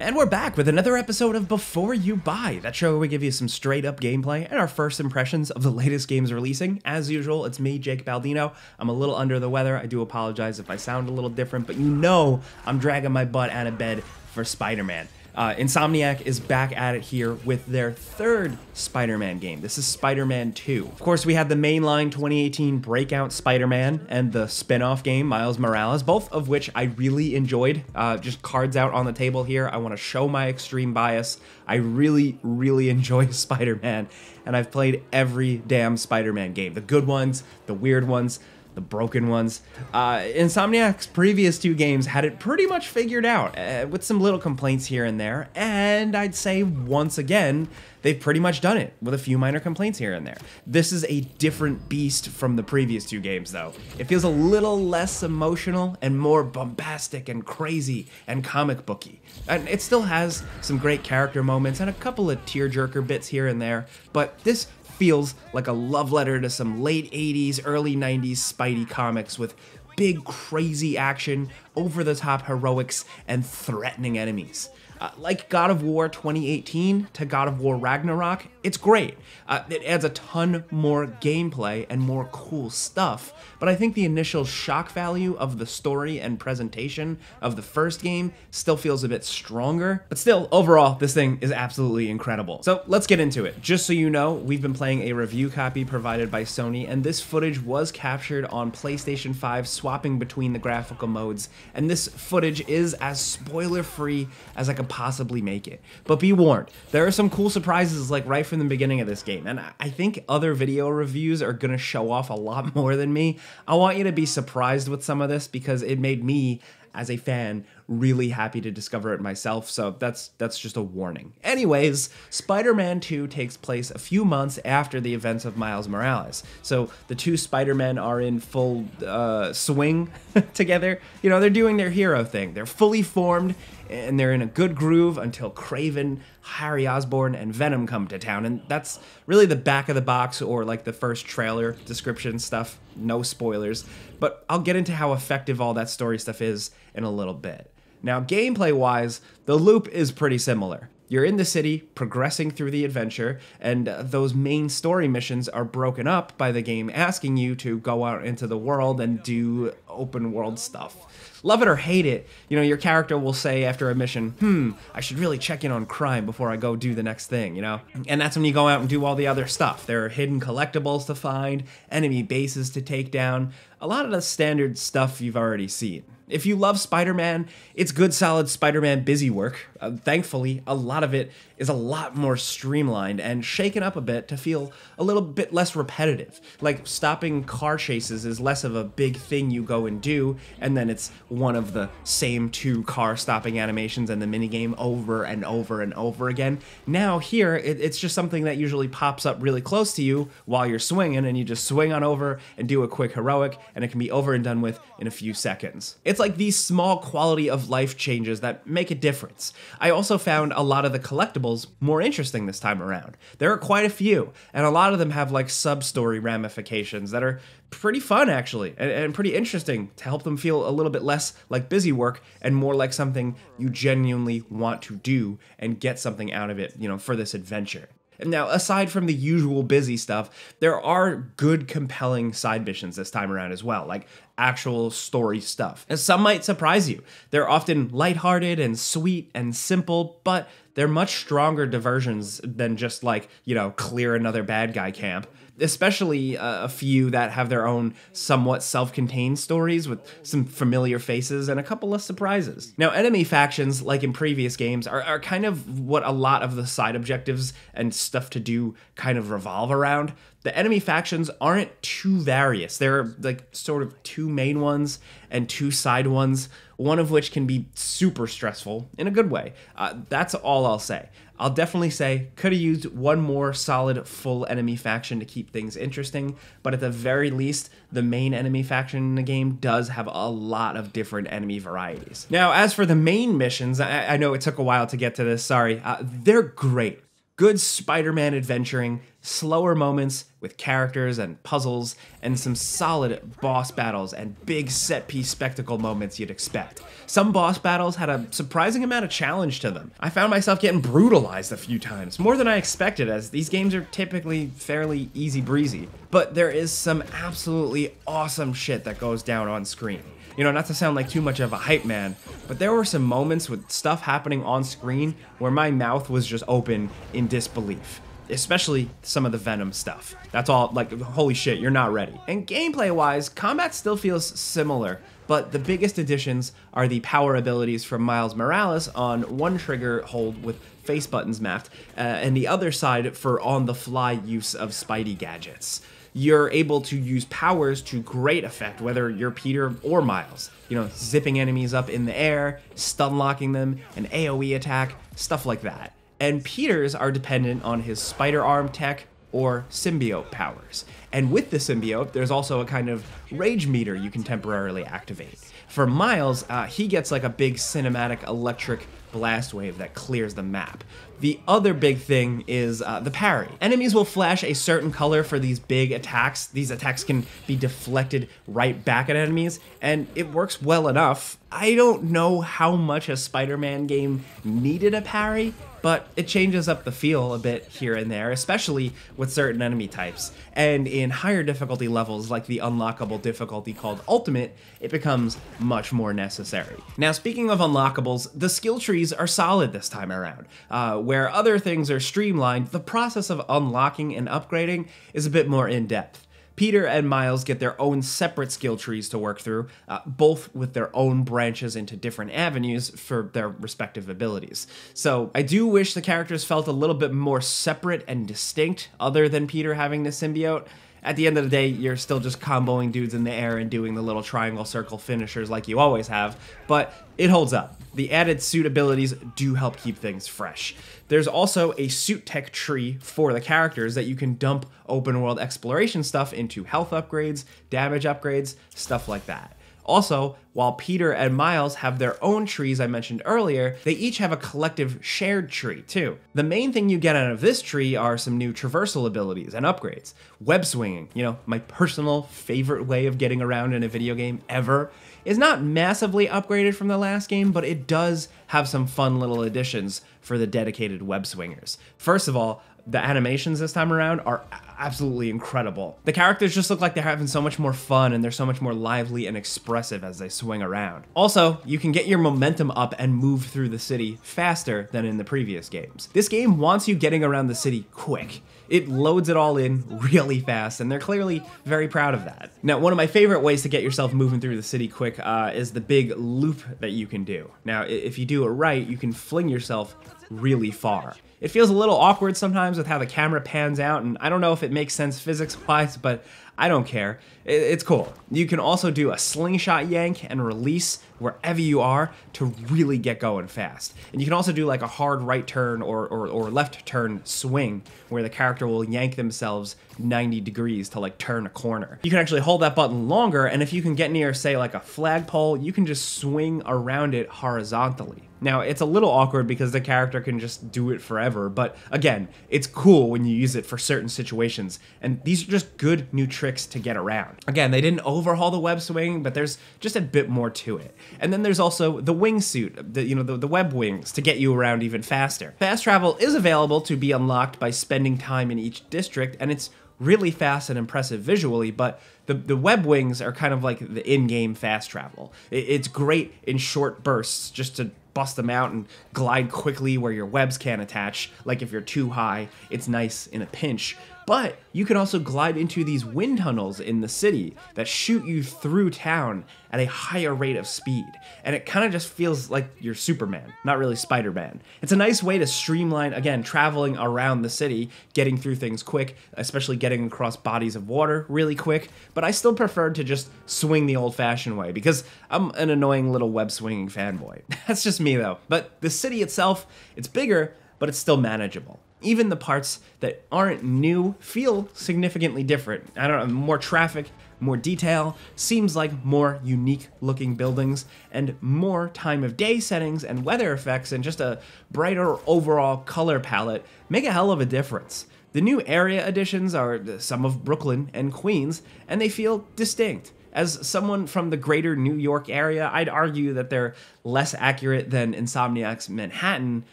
And we're back with another episode of Before You Buy, that show where we give you some straight up gameplay and our first impressions of the latest games releasing. As usual, it's me, Jake Baldino. I'm a little under the weather. I do apologize if I sound a little different, but you know I'm dragging my butt out of bed for Spider Man. Uh, Insomniac is back at it here with their third Spider Man game. This is Spider Man 2. Of course, we had the mainline 2018 Breakout Spider Man and the spin off game, Miles Morales, both of which I really enjoyed. Uh, just cards out on the table here. I want to show my extreme bias. I really, really enjoy Spider Man, and I've played every damn Spider Man game the good ones, the weird ones the broken ones. Uh, Insomniac's previous two games had it pretty much figured out, uh, with some little complaints here and there, and I'd say once again, they've pretty much done it with a few minor complaints here and there. This is a different beast from the previous two games, though. It feels a little less emotional and more bombastic and crazy and comic booky. And it still has some great character moments and a couple of tearjerker bits here and there, but this feels like a love letter to some late 80s, early 90s Spidey comics with big, crazy action, over the top heroics, and threatening enemies. Uh, like God of War 2018 to God of War Ragnarok, it's great. Uh, it adds a ton more gameplay and more cool stuff, but I think the initial shock value of the story and presentation of the first game still feels a bit stronger. But still, overall, this thing is absolutely incredible. So let's get into it. Just so you know, we've been playing a review copy provided by Sony, and this footage was captured on PlayStation 5, swapping between the graphical modes, and this footage is as spoiler free as I could possibly make it. But be warned, there are some cool surprises like right from the beginning of this game, and I think other video reviews are gonna show off a lot more than me. I want you to be surprised with some of this because it made me as a fan really happy to discover it myself so that's that's just a warning anyways spider-man 2 takes place a few months after the events of miles morales so the two spider-men are in full uh, swing together you know they're doing their hero thing they're fully formed and they're in a good groove until Kraven, Harry Osborn, and Venom come to town. And that's really the back of the box or like the first trailer description stuff. No spoilers. But I'll get into how effective all that story stuff is in a little bit. Now, gameplay wise, the loop is pretty similar. You're in the city, progressing through the adventure, and those main story missions are broken up by the game asking you to go out into the world and do open world stuff. Love it or hate it, you know, your character will say after a mission, hmm, I should really check in on crime before I go do the next thing, you know? And that's when you go out and do all the other stuff. There are hidden collectibles to find, enemy bases to take down, a lot of the standard stuff you've already seen. If you love Spider Man, it's good, solid Spider Man busy work. Uh, thankfully, a lot of it is a lot more streamlined and shaken up a bit to feel a little bit less repetitive. Like stopping car chases is less of a big thing you go and do, and then it's one of the same two car stopping animations in the minigame over and over and over again. Now, here, it, it's just something that usually pops up really close to you while you're swinging, and you just swing on over and do a quick heroic, and it can be over and done with in a few seconds. It's like these small quality of life changes that make a difference. I also found a lot of the collectibles more interesting this time around. There are quite a few, and a lot of them have like sub story ramifications that are pretty fun actually and, and, pretty interesting to help them feel a little bit less like busy work and more like something you genuinely want to do and get something out of it you know for this adventure now, aside from the usual busy stuff, there are good, compelling side missions this time around as well, like actual story stuff. And some might surprise you. They're often lighthearted and sweet and simple, but they're much stronger diversions than just like, you know, clear another bad guy camp especially uh, a few that have their own somewhat self-contained stories with some familiar faces and a couple of surprises. Now, enemy factions, like in previous games, are, are kind of what a lot of the side objectives and stuff to do kind of revolve around. The enemy factions aren't too various. There are like sort of two main ones and two side ones, one of which can be super stressful in a good way. Uh, that's all I'll say. I'll definitely say could have used one more solid full enemy faction to keep things interesting, but at the very least, the main enemy faction in the game does have a lot of different enemy varieties. Now, as for the main missions, I, I know it took a while to get to this, sorry, uh, they're great Good Spider Man adventuring, slower moments with characters and puzzles, and some solid boss battles and big set piece spectacle moments you'd expect. Some boss battles had a surprising amount of challenge to them. I found myself getting brutalized a few times, more than I expected, as these games are typically fairly easy breezy. But there is some absolutely awesome shit that goes down on screen. You know, not to sound like too much of a hype man, but there were some moments with stuff happening on screen where my mouth was just open in disbelief especially some of the Venom stuff. That's all, like, holy shit, you're not ready. And gameplay wise, combat still feels similar, but the biggest additions are the power abilities from Miles Morales on one trigger hold with face buttons mapped, uh, and the other side for on the fly use of Spidey gadgets you're able to use powers to great effect, whether you're Peter or Miles. You know, zipping enemies up in the air, stun locking them, an AoE attack, stuff like that. And Peter's are dependent on his spider arm tech or symbiote powers. And with the symbiote, there's also a kind of rage meter you can temporarily activate. For Miles, uh, he gets like a big cinematic electric blast wave that clears the map. The other big thing is uh, the parry. Enemies will flash a certain color for these big attacks. These attacks can be deflected right back at enemies, and it works well enough. I don't know how much a Spider-Man game needed a parry, but it changes up the feel a bit here and there, especially with certain enemy types. And in higher difficulty levels, like the unlockable difficulty called Ultimate, it becomes much more necessary. Now, speaking of unlockables, the skill trees are solid this time around. Uh, where other things are streamlined, the process of unlocking and upgrading is a bit more in depth. Peter and Miles get their own separate skill trees to work through, uh, both with their own branches into different avenues for their respective abilities. So I do wish the characters felt a little bit more separate and distinct, other than Peter having the symbiote at the end of the day, you're still just comboing dudes in the air and doing the little triangle circle finishers like you always have, but it holds up. The added suit abilities do help keep things fresh. There's also a suit tech tree for the characters that you can dump open world exploration stuff into health upgrades, damage upgrades, stuff like that. Also, while Peter and Miles have their own trees I mentioned earlier, they each have a collective shared tree too. The main thing you get out of this tree are some new traversal abilities and upgrades. Web swinging, you know, my personal favorite way of getting around in a video game ever, is not massively upgraded from the last game, but it does have some fun little additions for the dedicated web swingers. First of all, the animations this time around are absolutely incredible. The characters just look like they're having so much more fun and they're so much more lively and expressive as they swing around. Also, you can get your momentum up and move through the city faster than in the previous games. This game wants you getting around the city quick. It loads it all in really fast, and they're clearly very proud of that. Now, one of my favorite ways to get yourself moving through the city quick uh, is the big loop that you can do. Now, if you do it right, you can fling yourself really far. It feels a little awkward sometimes with how the camera pans out, and I don't know if it makes sense physics-wise, but I don't care. It's cool. You can also do a slingshot yank and release wherever you are to really get going fast. And you can also do like a hard right turn or, or, or left turn swing where the character will yank themselves 90 degrees to like turn a corner. You can actually hold that button longer, and if you can get near, say, like a flagpole, you can just swing around it horizontally. Now, it's a little awkward because the character can just do it forever, but again, it's cool when you use it for certain situations, and these are just good new tricks to get around. Again, they didn't overhaul the web swing, but there's just a bit more to it. And then there's also the wingsuit, the, you know, the, the web wings to get you around even faster. Fast travel is available to be unlocked by spending time in each district, and it's really fast and impressive visually, but the, the web wings are kind of like the in-game fast travel. It, it's great in short bursts just to bust them out and glide quickly where your webs can't attach. Like if you're too high, it's nice in a pinch. But you can also glide into these wind tunnels in the city that shoot you through town at a higher rate of speed. And it kind of just feels like you're Superman, not really Spider Man. It's a nice way to streamline, again, traveling around the city, getting through things quick, especially getting across bodies of water really quick. But I still prefer to just swing the old fashioned way because I'm an annoying little web swinging fanboy. That's just me though. But the city itself, it's bigger, but it's still manageable even the parts that aren't new feel significantly different. I don't know, more traffic, more detail, seems like more unique looking buildings, and more time of day settings and weather effects and just a brighter overall color palette make a hell of a difference. The new area additions are some of Brooklyn and Queens, and they feel distinct. As someone from the greater New York area, I'd argue that they're less accurate than Insomniac's Manhattan,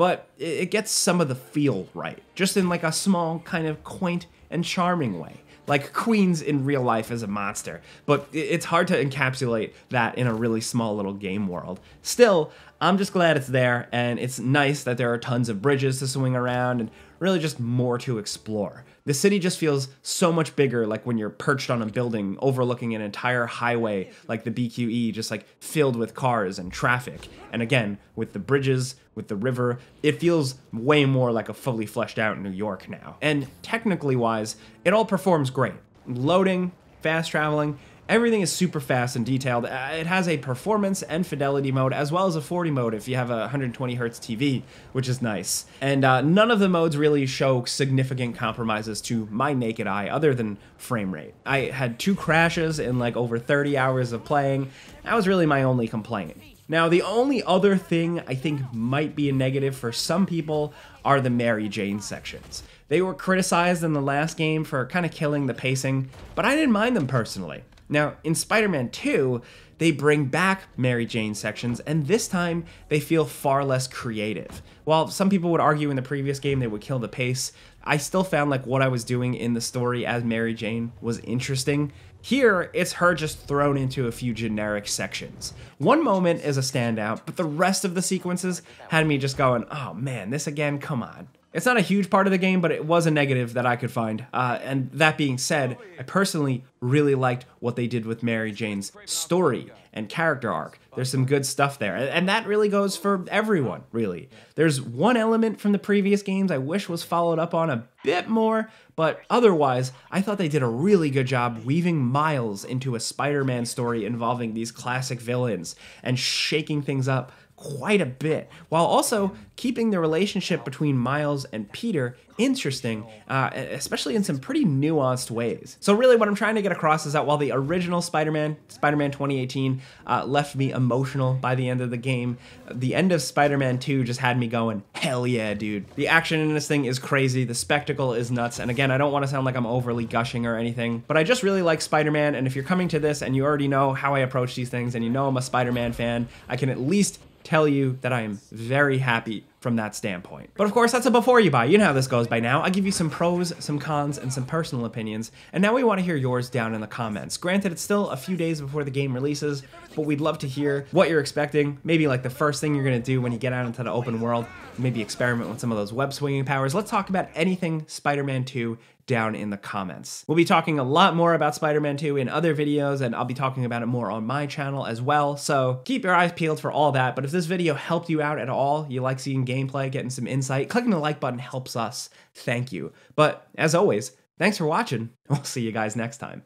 but it gets some of the feel right, just in like a small, kind of quaint and charming way. Like Queens in real life is a monster, but it's hard to encapsulate that in a really small little game world. Still, I'm just glad it's there, and it's nice that there are tons of bridges to swing around and really just more to explore. The city just feels so much bigger, like when you're perched on a building overlooking an entire highway, like the BQE, just like filled with cars and traffic. And again, with the bridges, with the river, it feels way more like a fully fleshed out New York now. And technically wise, it all performs great. Loading, fast traveling, Everything is super fast and detailed. Uh, it has a performance and fidelity mode as well as a 40 mode if you have a 120 hertz TV, which is nice. And uh, none of the modes really show significant compromises to my naked eye other than frame rate. I had two crashes in like over 30 hours of playing. That was really my only complaint. Now, the only other thing I think might be a negative for some people are the Mary Jane sections. They were criticized in the last game for kind of killing the pacing, but I didn't mind them personally. Now, in Spider Man 2, they bring back Mary Jane sections, and this time they feel far less creative. While some people would argue in the previous game they would kill the pace, I still found like what I was doing in the story as Mary Jane was interesting. Here, it's her just thrown into a few generic sections. One moment is a standout, but the rest of the sequences had me just going, oh man, this again, come on. It's not a huge part of the game, but it was a negative that I could find. Uh, and that being said, I personally really liked what they did with Mary Jane's story and character arc. There's some good stuff there. And that really goes for everyone, really. There's one element from the previous games I wish was followed up on a bit more, but otherwise, I thought they did a really good job weaving Miles into a Spider Man story involving these classic villains and shaking things up quite a bit, while also keeping the relationship between Miles and Peter interesting, uh, especially in some pretty nuanced ways. So, really, what I'm trying to get across is that while the original Spider Man, Spider Man 2018, uh, left me emotional by the end of the game, the end of Spider Man 2 just had me going, hell yeah, dude. The action in this thing is crazy, the spectacle is nuts, and again, I don't want to sound like I'm overly gushing or anything, but I just really like Spider Man, and if you're coming to this and you already know how I approach these things and you know I'm a Spider Man fan, I can at least tell you that I am very happy from that standpoint. But of course, that's a before you buy. You know how this goes by now. I give you some pros, some cons, and some personal opinions, and now we want to hear yours down in the comments. Granted, it's still a few days before the game releases, but we'd love to hear what you're expecting. Maybe like the first thing you're going to do when you get out into the open world, maybe experiment with some of those web swinging powers. Let's talk about anything Spider-Man 2 down in the comments. We'll be talking a lot more about Spider-Man 2 in other videos, and I'll be talking about it more on my channel as well, so keep your eyes peeled for all that, but if this video helped you out at all, you like seeing gameplay, getting some insight, clicking the like button helps us. Thank you. But as always, thanks for watching. We'll see you guys next time.